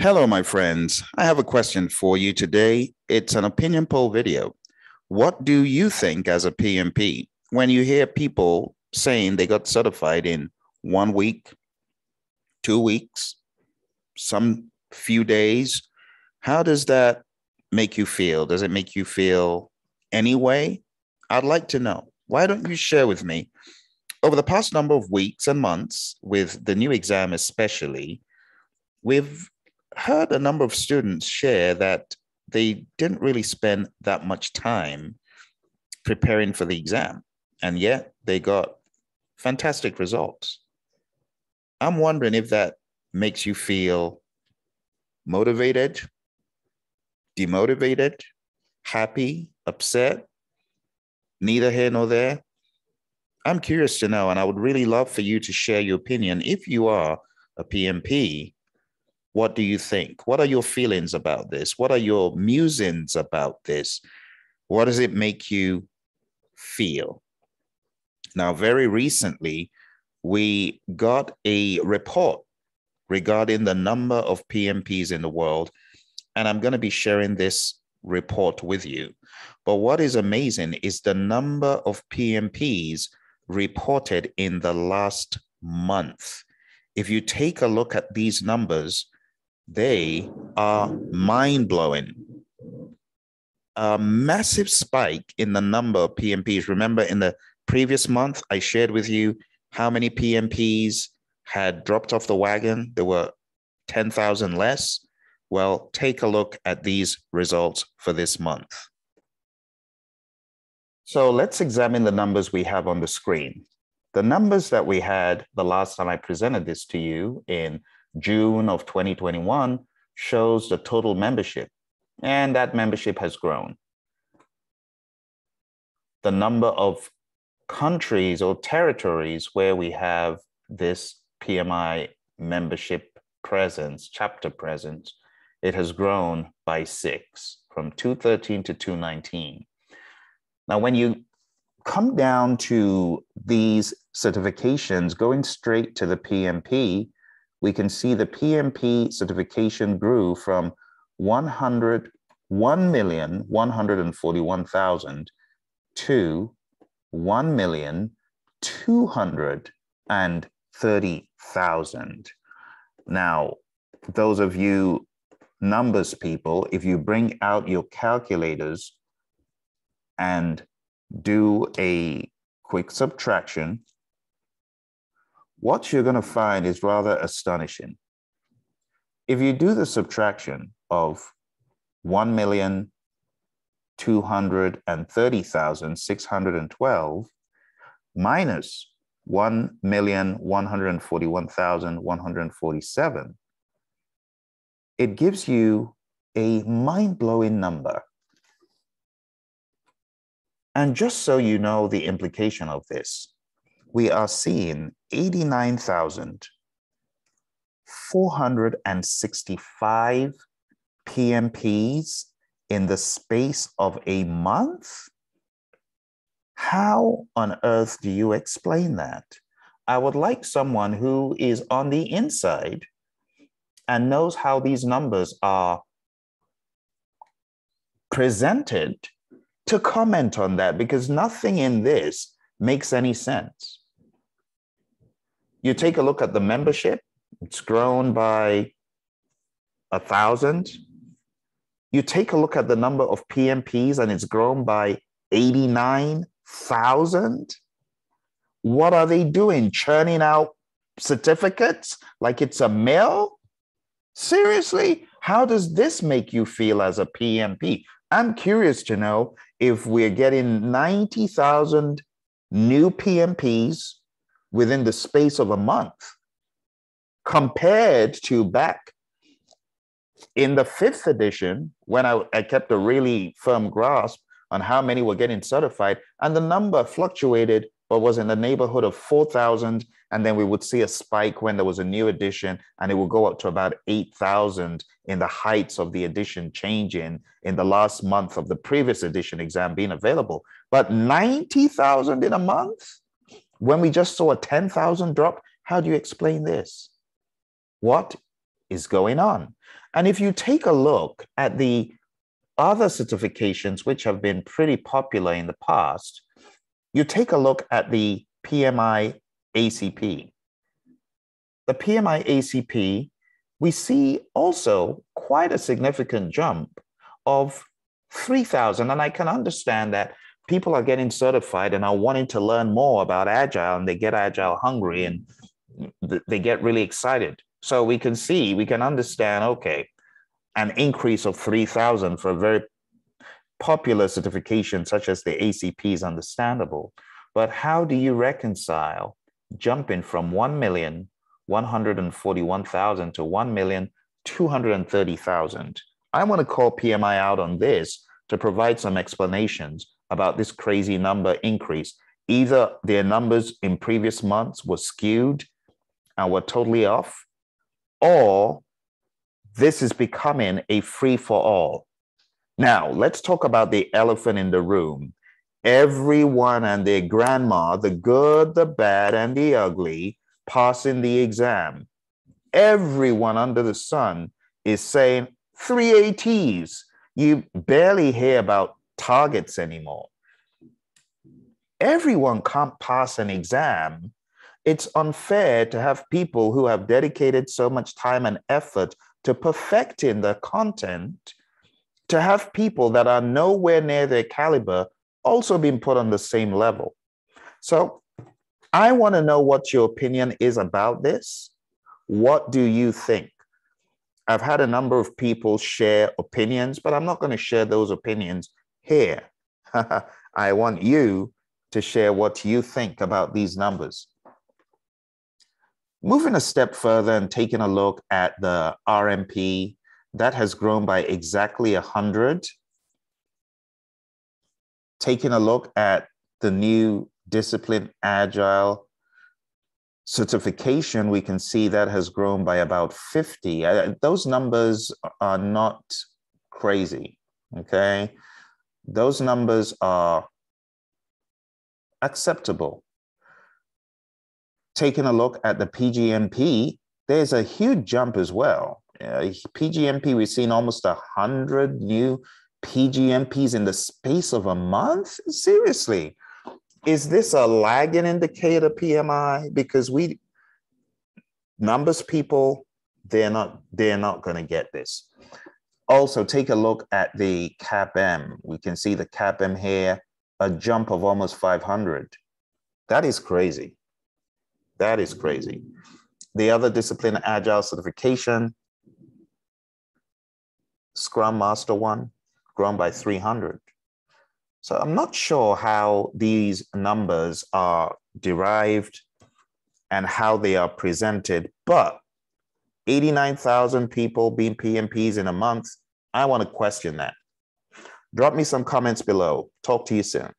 Hello, my friends. I have a question for you today. It's an opinion poll video. What do you think as a PMP when you hear people saying they got certified in one week, two weeks, some few days? How does that make you feel? Does it make you feel any way? I'd like to know. Why don't you share with me? Over the past number of weeks and months, with the new exam especially, we've heard a number of students share that they didn't really spend that much time preparing for the exam, and yet they got fantastic results. I'm wondering if that makes you feel motivated, demotivated, happy, upset, neither here nor there. I'm curious to know, and I would really love for you to share your opinion. If you are a PMP, what do you think? What are your feelings about this? What are your musings about this? What does it make you feel? Now, very recently, we got a report regarding the number of PMPs in the world, and I'm going to be sharing this report with you. But what is amazing is the number of PMPs reported in the last month. If you take a look at these numbers, they are mind blowing. A massive spike in the number of PMPs. Remember, in the previous month, I shared with you how many PMPs had dropped off the wagon. There were 10,000 less. Well, take a look at these results for this month. So let's examine the numbers we have on the screen. The numbers that we had the last time I presented this to you in June of 2021 shows the total membership, and that membership has grown. The number of countries or territories where we have this PMI membership presence, chapter presence, it has grown by six from 213 to 219. Now, when you come down to these certifications, going straight to the PMP, we can see the PMP certification grew from 100, 1,141,000 to 1,230,000. Now, those of you numbers people, if you bring out your calculators and do a quick subtraction, what you're going to find is rather astonishing. If you do the subtraction of 1,230,612 minus 1,141,147, it gives you a mind blowing number. And just so you know the implication of this, we are seeing 89,465 PMPs in the space of a month? How on earth do you explain that? I would like someone who is on the inside and knows how these numbers are presented to comment on that because nothing in this makes any sense. You take a look at the membership, it's grown by a thousand. You take a look at the number of PMPs and it's grown by 89,000. What are they doing? Churning out certificates like it's a mill? Seriously? How does this make you feel as a PMP? I'm curious to know if we're getting 90,000 new PMPs within the space of a month compared to back in the fifth edition when I, I kept a really firm grasp on how many were getting certified and the number fluctuated but was in the neighborhood of 4,000. And then we would see a spike when there was a new edition, and it would go up to about 8,000 in the heights of the edition changing in the last month of the previous edition exam being available. But 90,000 in a month? When we just saw a 10,000 drop, how do you explain this? What is going on. And if you take a look at the other certifications which have been pretty popular in the past, you take a look at the PMI ACP. The PMI ACP, we see also quite a significant jump of 3,000. And I can understand that people are getting certified and are wanting to learn more about Agile and they get Agile hungry and they get really excited. So we can see, we can understand, okay, an increase of 3,000 for a very popular certification such as the ACP is understandable. But how do you reconcile jumping from 1,141,000 to 1,230,000? I want to call PMI out on this to provide some explanations about this crazy number increase. Either their numbers in previous months were skewed and were totally off, or this is becoming a free for all. Now, let's talk about the elephant in the room. Everyone and their grandma, the good, the bad, and the ugly, passing the exam. Everyone under the sun is saying three ATs. You barely hear about targets anymore. Everyone can't pass an exam. It's unfair to have people who have dedicated so much time and effort to perfecting the content, to have people that are nowhere near their caliber also being put on the same level. So I want to know what your opinion is about this. What do you think? I've had a number of people share opinions, but I'm not going to share those opinions here. I want you to share what you think about these numbers. Moving a step further and taking a look at the RMP, that has grown by exactly 100. Taking a look at the new discipline agile certification, we can see that has grown by about 50. Uh, those numbers are not crazy, okay? Those numbers are acceptable. Taking a look at the PGMP, there's a huge jump as well. Uh, PGMP, we've seen almost 100 new PGMPs in the space of a month? Seriously, is this a lagging indicator, PMI? Because we, numbers people, they're not, they're not going to get this. Also, take a look at the CAPM. We can see the CAPM here, a jump of almost 500. That is crazy. That is crazy. The other discipline, Agile certification, Scrum Master one, grown by 300. So I'm not sure how these numbers are derived and how they are presented, but 89,000 people being PMPs in a month. I want to question that. Drop me some comments below. Talk to you soon.